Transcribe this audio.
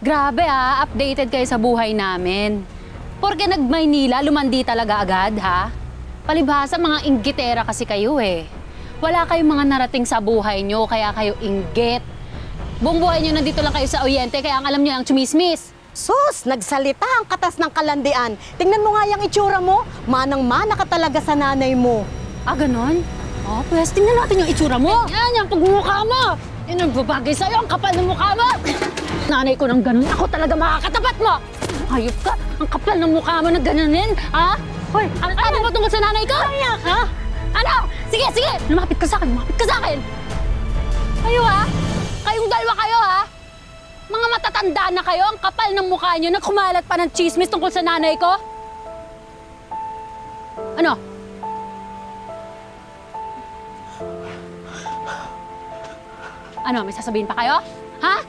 Grabe ah, updated kayo sa buhay namin. Porque nag-Maynila, lumandi talaga agad, ha? Palibhasa, mga inggitera kasi kayo eh. Wala kayong mga narating sa buhay nyo, kaya kayo inggit. Buong buhay nyo nandito lang kayo sa Oriente, kaya ang alam nyo lang chumismis. Sus, nagsalita ang katas ng kalandian. Tingnan mo nga yung itsura mo. Manang-mana ka talaga sa nanay mo. Ah, ganon? Oh, pwes, tingnan natin yung itsura mo. Yan, yung pagmumukha mo. Yan ang babagay sa'yo, ang kapal ng mukha mo. Nanay ko ng ganon, ako talaga makakatapat mo. Hayop ka, ang kapal ng mukha mo na ganonin, ha? Hoy, ano sabi mo tungkol sa nanay ko? Ha? Ano? Sige, sige, lumapit ka sa akin, lumapit ka sa akin. Kayo ha? Kayong dalawa kayo ha? Mga matatanda na kayo, ang kapal ng mukha nyo, nagkumalat pa ng chismis tungkol sa nanay ko? Ano? Ano, may sasabihin pa kayo? Ha?